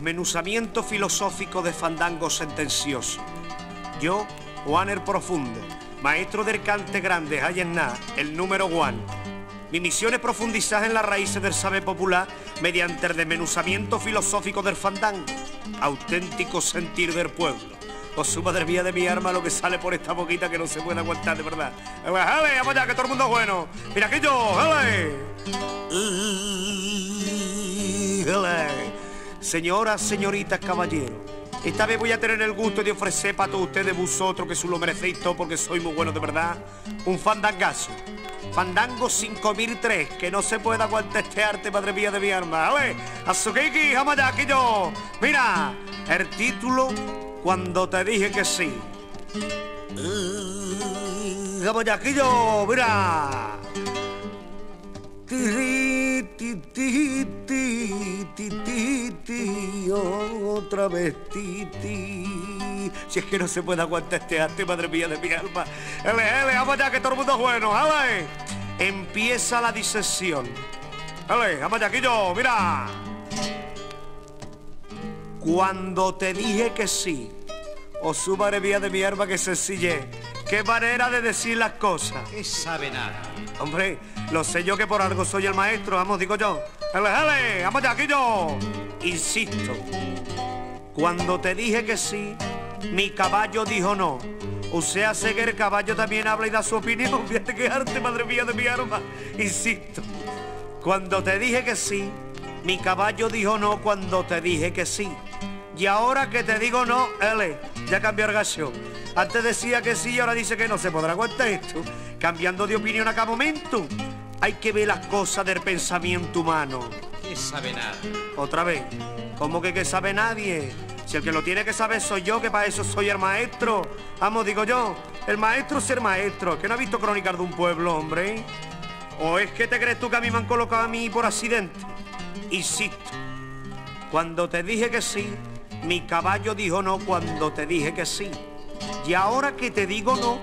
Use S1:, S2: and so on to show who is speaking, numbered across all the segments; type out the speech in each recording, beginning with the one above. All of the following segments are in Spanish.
S1: Desmenuzamiento filosófico de fandango sentencioso. Yo, Juaner Profundo, maestro del cante grande, nada, el número one. Mi misión es profundizar en las raíces del saber popular mediante el desmenuzamiento filosófico del fandango, auténtico sentir del pueblo. O su madre mía de mi arma lo que sale por esta boquita que no se puede aguantar de verdad. ¡Ale, vamos ya, que todo el mundo es bueno! ¡Mira yo! Señoras, señoritas, caballeros, esta vez voy a tener el gusto de ofrecer para todos ustedes vosotros, que se lo merecéis todo porque soy muy bueno de verdad, un fandangazo. Fandango 5003, que no se pueda aguantar este arte, madre mía de mi arma. ¿Vale? Azukiki, aquí yo. Mira, el título, cuando te dije que sí. Vamos allá, aquí yo, otra vez Si es que no se puede aguantar este arte, madre mía de mi alma. Ele, ele, vamos allá, que todo el mundo es bueno. Ale, empieza la disección. Ele, vamos allá, yo, mira. Cuando te dije que sí, o su madre mía de mi alma que sencille. Qué manera de decir las cosas.
S2: ¿Qué sabe nada?
S1: Hombre, lo sé yo que por algo soy el maestro, vamos, digo yo. ¡Ele, ele! ¡Vamos ya, yo! Insisto, cuando te dije que sí, mi caballo dijo no. O sea, sé que el caballo también habla y da su opinión. Fíjate qué arte, madre mía de mi arma. Insisto, cuando te dije que sí, mi caballo dijo no cuando te dije que sí. Y ahora que te digo no, L, ya cambió el gacho. Antes decía que sí y ahora dice que no se podrá aguantar esto. Cambiando de opinión a cada momento. Hay que ver las cosas del pensamiento humano.
S2: ¿Qué sabe nada?
S1: Otra vez. ¿Cómo que que sabe nadie? Si el que lo tiene que saber soy yo, que para eso soy el maestro. Vamos, digo yo, el maestro es el maestro, que no ha visto crónicas de un pueblo, hombre. ¿O es que te crees tú que a mí me han colocado a mí por accidente? Insisto, cuando te dije que sí, mi caballo dijo no cuando te dije que sí. Y ahora que te digo no,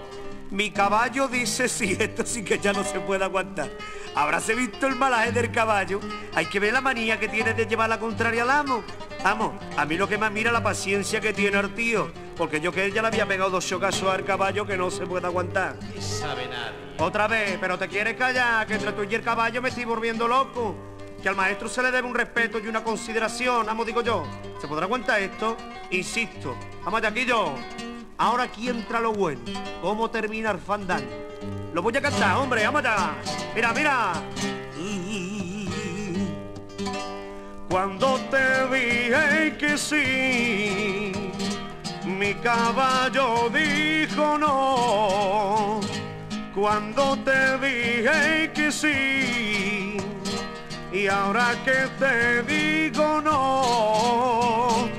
S1: mi caballo dice sí, esto sí que ya no se puede aguantar. Habráse visto el malaje del caballo. Hay que ver la manía que tiene de llevar la contraria al amo. Vamos, a mí lo que más mira la paciencia que tiene el tío. Porque yo que él ya le había pegado dos chocazos al caballo que no se puede aguantar.
S2: No sabe nada.
S1: Otra vez, pero te quieres callar, que entre tú y el caballo me estoy volviendo loco. Que al maestro se le debe un respeto y una consideración, vamos, digo yo. ¿Se podrá aguantar esto? Insisto. Vamos de aquí yo. Ahora aquí entra lo bueno. ¿Cómo termina el fandango? Lo voy a cantar, hombre, allá. Mira, mira. Cuando te dije que sí, mi caballo dijo no. Cuando te dije que sí, y ahora que te digo no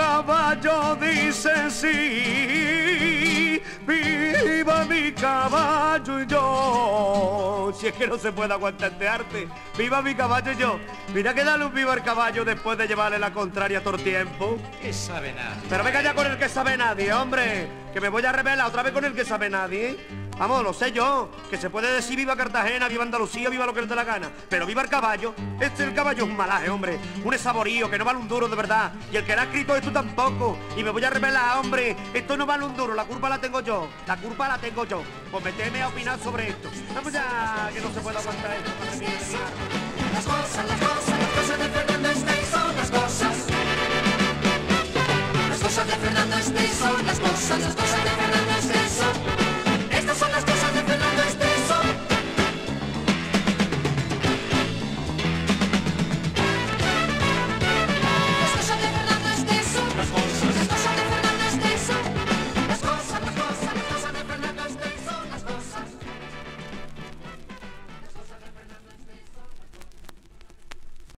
S1: caballo dice sí, viva mi caballo y yo. Si es que no se puede aguantar este arte, viva mi caballo y yo. Mira que dale un viva al caballo después de llevarle la contraria todo el tiempo.
S2: ¿Qué sabe nada?
S1: Pero venga ya con el que sabe nadie, hombre. Que me voy a revelar otra vez con el que sabe nadie. Vamos, lo sé yo, que se puede decir viva Cartagena, viva Andalucía, viva lo que le dé la gana. Pero viva el caballo. Este el caballo es un malaje, hombre. Un saborío que no vale un duro de verdad. Y el que le ha escrito esto tampoco. Y me voy a revelar, hombre. Esto no vale un duro, la culpa la tengo yo. La culpa la tengo yo. Pues meteme a opinar sobre esto. Vamos ya, que no se puede aguantar esto.
S3: Las cosas, las cosas, las cosas de Fernando Stein son las cosas. Las cosas de Fernando Stein las cosas, las cosas de Fernando Stein